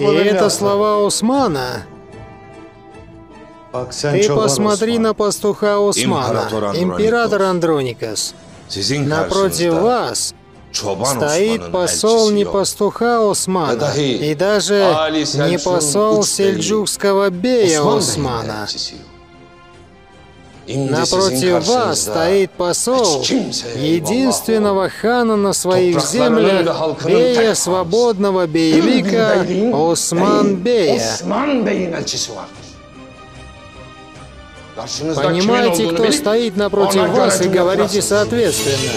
И это слова sen Ты посмотри на пастуха Andronikos. император Андроникос. Sizin Напротив вас стоит посол не пастуха Османа, Dahi и даже не посол сельджукского бея Osman Напротив вас стоит посол единственного хана на своих землях, бея свободного беевика Осман Бея. Понимаете, кто стоит напротив вас и говорите соответственно.